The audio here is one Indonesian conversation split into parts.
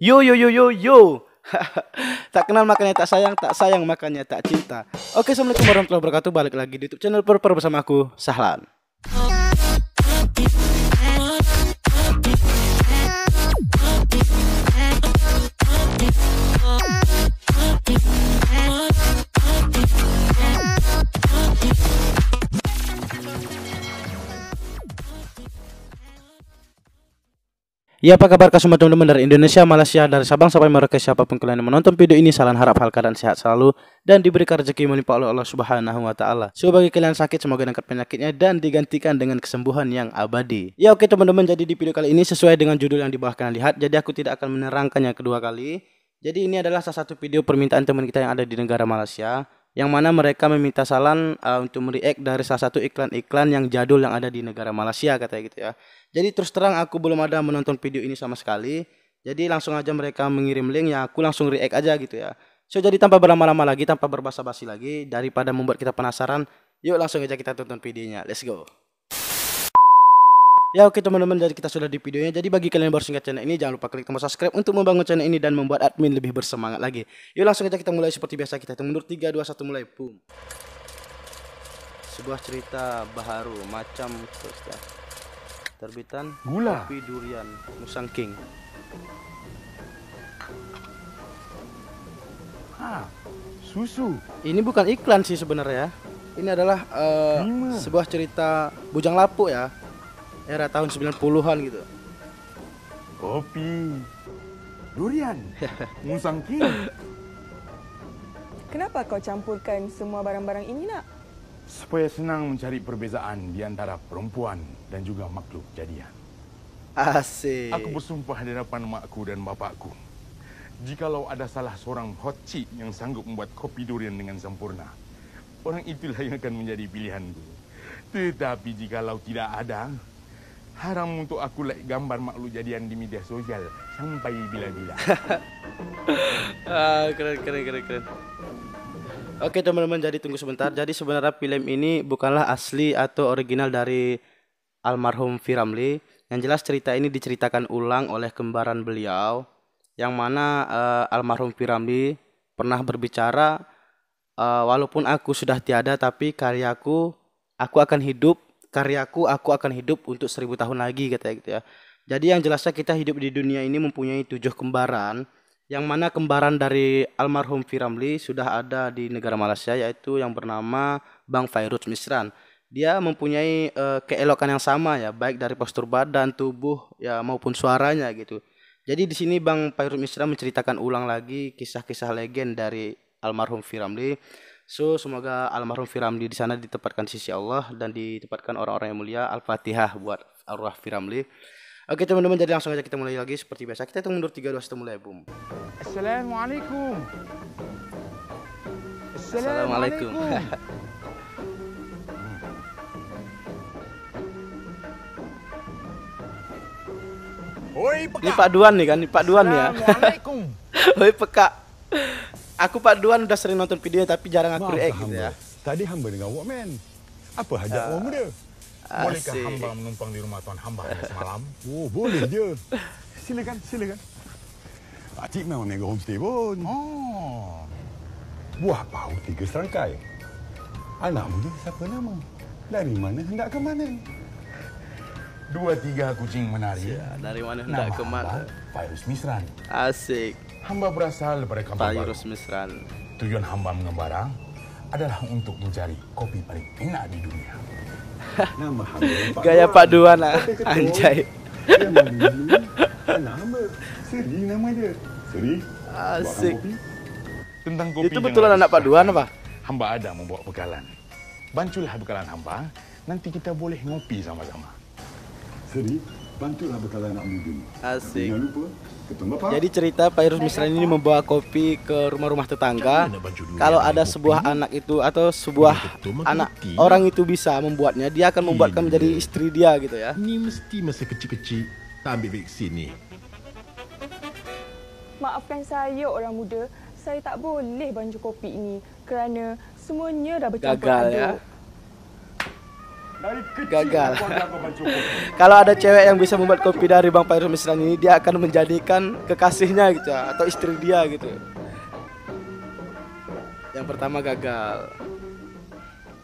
Yo yo yo yo yo. tak kenal makanya tak sayang, tak sayang makanya tak cinta. Oke, assalamualaikum warahmatullahi wabarakatuh. Balik lagi di YouTube channel Perper bersama aku Sahlan. Ya apa kabar semua teman-teman dari Indonesia, Malaysia, dari Sabang sampai Merauke siapa pun kalian yang menonton video ini Salam harap hal keadaan sehat selalu Dan diberikan rezeki melimpah oleh Allah subhanahu wa ta'ala. Bagi kalian sakit semoga angkat penyakitnya Dan digantikan dengan kesembuhan yang abadi. Ya oke teman-teman jadi di video kali ini sesuai dengan judul yang di bawah kalian lihat Jadi aku tidak akan menerangkannya kedua kali. Jadi ini adalah salah satu video permintaan teman kita yang ada di negara Malaysia yang mana mereka meminta saran uh, untuk mereact dari salah satu iklan-iklan yang jadul yang ada di negara Malaysia katanya gitu ya. Jadi terus terang aku belum ada menonton video ini sama sekali. Jadi langsung aja mereka mengirim link ya aku langsung react aja gitu ya. So jadi tanpa berlama-lama lagi, tanpa berbasa-basi lagi daripada membuat kita penasaran, yuk langsung aja kita tonton videonya. Let's go. Ya oke teman-teman jadi kita sudah di videonya. Jadi bagi kalian yang baru singgah channel ini Jangan lupa klik tombol subscribe untuk membangun channel ini Dan membuat admin lebih bersemangat lagi. Yuk langsung aja kita mulai seperti biasa Kita. Mundur 3, 2, 1 mulai. Boom. Sebuah cerita baharu Macam ya. Terbitan Gula. Kopi durian Musang King. Ah, susu. Ini bukan iklan sih sebenarnya Ini adalah uh, sebuah cerita Bujang Lapuk ya era tahun 90-an gitu. Kopi. Durian. Musang king. Kenapa kau campurkan semua barang-barang ini nak? Supaya senang mencari perbezaan di antara perempuan dan juga makhluk jadian. Asik. Aku bersumpah di hadapan makku dan bapakku. Jikalau ada salah seorang hot chick yang sanggup membuat kopi durian dengan sempurna, orang itulah yang akan menjadi pilihanku. Tetapi jikalau tidak ada, Haram untuk aku like gambar makhluk jadian di media sosial sampai bila-bila. ah, keren, keren, keren, keren. Oke teman-teman, jadi tunggu sebentar. Jadi sebenarnya film ini bukanlah asli atau original dari almarhum Firamli. Yang jelas cerita ini diceritakan ulang oleh kembaran beliau, yang mana uh, almarhum Firamli pernah berbicara, uh, walaupun aku sudah tiada, tapi karyaku, aku akan hidup karyaku aku akan hidup untuk seribu tahun lagi katanya gitu ya. Jadi yang jelasnya kita hidup di dunia ini mempunyai tujuh kembaran yang mana kembaran dari almarhum Firamli sudah ada di negara Malaysia yaitu yang bernama Bang Fairuz Misran. Dia mempunyai uh, keelokan yang sama ya, baik dari postur badan, tubuh ya maupun suaranya gitu. Jadi di sini Bang Fairuz Misran menceritakan ulang lagi kisah-kisah legend dari almarhum Firamli So semoga almarhum Firamli di sana ditempatkan di sisi Allah dan ditempatkan orang-orang yang mulia. Al-Fatihah buat arwah Firamli. Oke teman-teman jadi langsung aja kita mulai lagi seperti biasa. Kita hitung mundur 3 2 1 mulai boom. Assalamualaikum. Assalamualaikum. Oi, Ini Pak Duan nih kan, ini Pak Duan ya. Assalamualaikum. Oi peka. Aku Pak Duan udah sering nonton videonya tapi jarang aku react gitu ya. Tadi hamba dengan Walkman. Apa hajat uh, orang muda? Bolehkah asik. hamba menumpang di rumah tuan hamba semalam? Oh, boleh je. Silakan, silakan. Pakcik memang nego homestay pun. Oh. Buah pau tiga serangkai. Anak muda siapa nama? Dari mana hendak ke mana? Dua tiga kucing menari. Ya, dari mana hendak ke mana? Virus Misran. Asik. Hamba berasal dari kampung Virus Misran. Tujuan hamba mengembara adalah untuk mencari kopi paling enak di dunia. Nama hamba Gaya Pak Duan lah. Anjay. Nama Seri nama dia. Seri. Asik. Kopi. Tentang kopi Itu betul anak Pak Duan apa? Hamba ada membawa bekalan. Banculah bekalan hamba, nanti kita boleh ngopi sama-sama. Seri, bantulah bekalan anak muda. Asik. Jangan lupa jadi cerita Pak Irus Misran ini membawa kopi ke rumah-rumah tetangga. Kalau ada sebuah anak itu atau sebuah anak orang itu bisa membuatnya, dia akan membuatkan menjadi istri dia gitu ya. Ini mesti masa kecil-kecil tak ambil vaksin ni. Maafkan saya orang muda, saya tak boleh banju kopi ini kerana semuanya dah bercampur Gagal ya. Dari kecil Gagal. Kalau ada cewek yang bisa membuat kopi dari Bang Pairus Misran ini, dia akan menjadikan kekasihnya gitu atau istri dia gitu. Yang pertama gagal.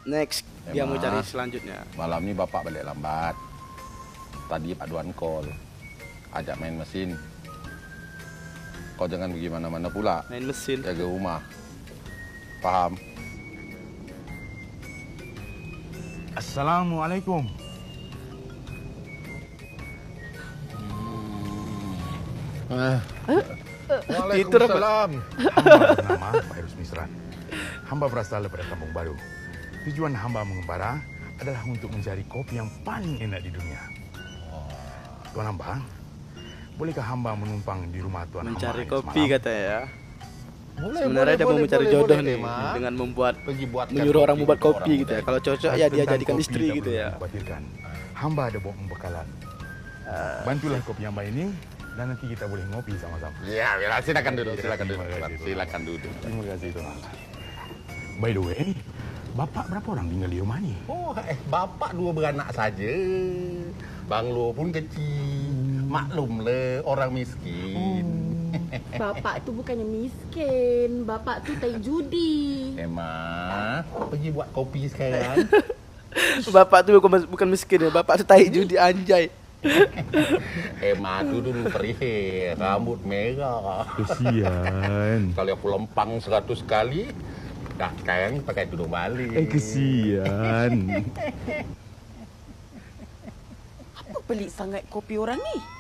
Next, dia mau Emang. cari selanjutnya. Malam ini bapak balik lambat. Tadi Pak Duan call. Ajak main mesin. Kau jangan pergi mana-mana pula. Main mesin. Jaga rumah. Paham? Assalamualaikum. Waalaikumsalam. Hamba bernama Pak Erus Misran. Hamba berasal daripada Kampung Baru. Tujuan hamba mengembara adalah untuk mencari kopi yang paling enak di dunia. Tuan hamba, bolehkah hamba menumpang di rumah tuan Mencari hamba kopi semalam? katanya ya. Boleh, Sebenarnya dia mau boleh, mencari boleh, jodoh boleh, nih Mak. dengan membuat Pergi buatkan menyuruh orang membuat kopi orang gitu ya. Kalau cocok ya dia jadikan istri gitu ya. Hamba ada bawa pembekalan. Bantulah kopi hamba ini dan nanti kita boleh ngopi sama-sama. Ya, ya, silakan duduk, silakan duduk. Silakan duduk. Terima kasih tuan. By the way, bapak berapa orang tinggal di rumah ni? Oh, eh, bapak dua beranak saja. Bang Lo pun kecil. Maklum le, orang miskin. Bapak tu bukannya miskin. Bapak tu tai judi. Emang, pergi buat kopi sekarang. Bapak tuh bukan, bukan miskin ya, bapak tuh tai judi anjay. Emma tu dulu perih, rambut merah. Kesian. Kalau aku lempang seratus kali, dah sekarang pakai tudung balik. Eh, kesian. Apa pelik sangat kopi orang ni?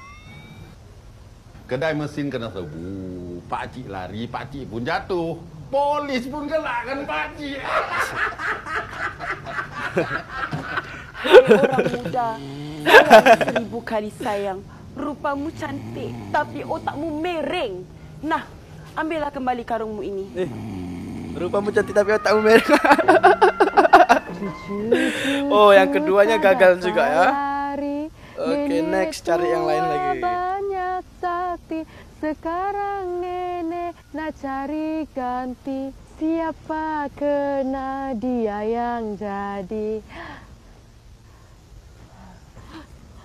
Kedai mesin kena serbu. Pak Cik lari, Pak Cik pun jatuh. Polis pun gelak kan Pak Cik. Hei orang muda, sayang seribu kali sayang. Rupamu cantik, tapi otakmu mereng. Nah, ambillah kembali karungmu ini. Eh, rupamu cantik tapi otakmu merah. oh, yang keduanya gagal juga ya. Oke, next cari yang lain lagi. Sekarang nenek nak cari ganti. Siapa kena dia yang jadi?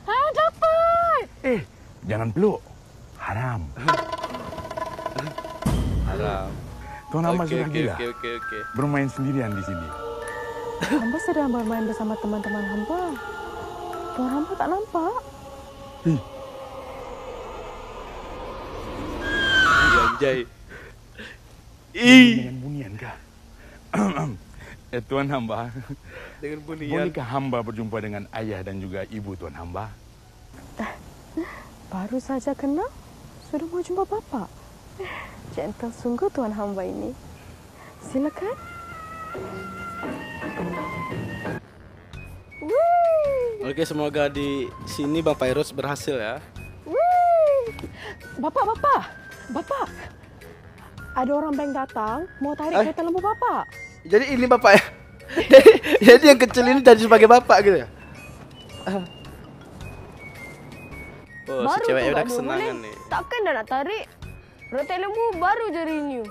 Ah, dapat! Eh, jangan peluk. Haram. Haram. Tuan hamba Oke, sudah oke, gila. oke, oke, oke. Bermain sendirian di sini. Hamba sedang bermain bersama teman-teman hamba. Tuan hamba tak nampak. Ih, Anjay. Ih, Dengan bunian kah? eh, tuan hamba, dengan bunian. bolehkah hamba berjumpa dengan ayah dan juga ibu tuan hamba? Baru saja kenal, sudah mau jumpa bapa. Gentle sungguh tuan hamba ini. Silakan. Wih, Oke, semoga di sini Bang Pairus berhasil ya. Bapak, bapak, bapak. Ada orang bank datang mau tarik Eh. kereta lembu bapak. Jadi ini bapak ya. jadi, jadi yang kecil ini jadi sebagai bapak gitu ya. Oh, si cewek udah kesenangan nih. Takkan dah nak tarik. Kereta lembu baru je renew.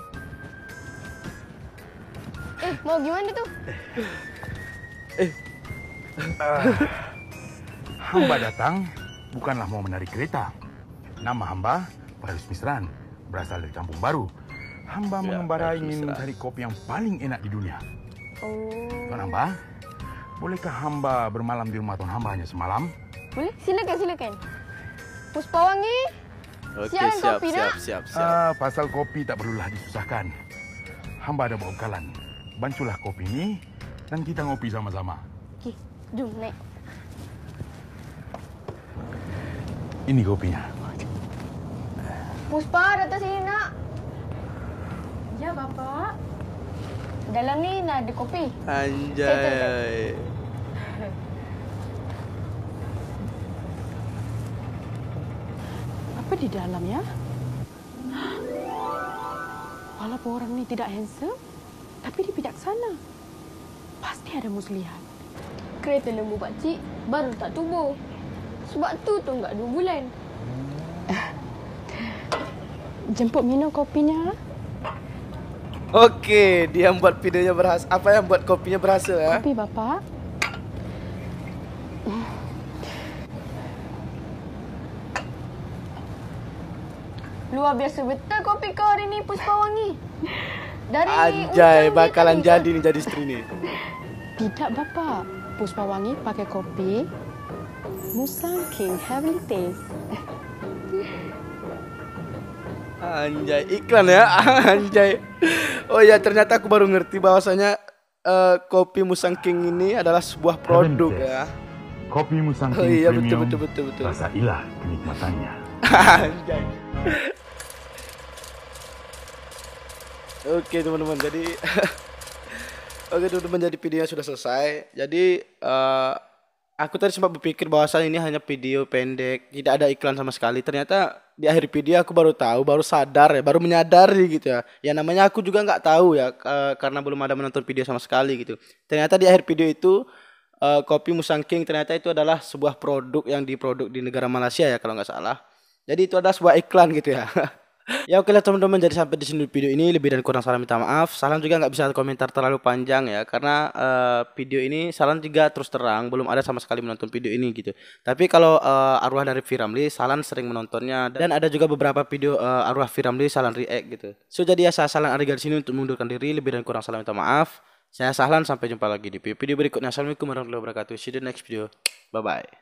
Eh, mau gimana tu? Hamba datang bukanlah mau menarik kereta. Nama hamba Paris Misran, berasal dari Kampung Baru. Hamba Ya, mengembara ingin mencari kopi yang paling enak di dunia. Oh. Tuan hamba, bolehkah hamba bermalam di rumah tuan hamba hanya semalam? Boleh? Silakan, silakan. Puspawangi, Oke, Siang, siap, kopi siap, nak? siap, siap. Ah, pasal kopi tak perlulah disusahkan. Hamba ada bawa bekalan. Banculah kopi ini dan kita ngopi sama-sama. Okey, jom naik. Ini kopinya. Puspa, datang sini nak. Ya, Bapak. Dalam ni nak ada kopi. Anjay. Apa di dalam ya? Walaupun orang ni tidak handsome, tapi dia bijaksana. Pasti ada muslihat. Kereta lembu pakcik baru tak tumbuh. Sebab tu tunggak dua bulan. Jemput minum kopinya. Oke, dia yang buat videonya berhasil. Apa yang buat kopinya berhasil ya? Kopi bapak. Luar biasa betul kopi kau hari ni Puspawangi. Dari Anjay, bakalan jadi nih jadi istri nih. Tidak Bapak. Puspawangi pakai kopi Musang King Heavenly Taste. Anjay, iklan ya. Anjay. Oh ya, ternyata aku baru ngerti bahwasanya eh, kopi Musang King ini adalah sebuah produk ya. Kopi Musang Oh King iya betul Premium. betul betul betul. Rasailah kenikmatannya. Anjay. Oke teman-teman, jadi Oke teman-teman, jadi videonya sudah selesai. Jadi eh, aku tadi sempat berpikir bahwasannya ini hanya video pendek, tidak ada iklan sama sekali. Ternyata di akhir video aku baru tahu, baru sadar ya, baru menyadari gitu ya. Ya namanya aku juga nggak tahu ya, karena belum ada menonton video sama sekali gitu. Ternyata di akhir video itu eh, kopi Musang King ternyata itu adalah sebuah produk yang diproduk di negara Malaysia ya kalau nggak salah. Jadi itu adalah sebuah iklan gitu ya. ya oke lah teman-teman jadi sampai di sini video ini lebih dan kurang salah minta maaf. Salam juga nggak bisa komentar terlalu panjang ya karena eh, video ini Salam juga terus terang belum ada sama sekali menonton video ini gitu. Tapi kalau eh, arwah dari Firamli Salam sering menontonnya dan ada juga beberapa video eh, arwah Firamli Salam react gitu. So jadi ya saya Salam Ariga di sini untuk mengundurkan diri lebih dan kurang salah minta maaf. Saya Sahlan sampai jumpa lagi di video berikutnya. Assalamualaikum warahmatullahi wabarakatuh. See you the next video. Bye bye.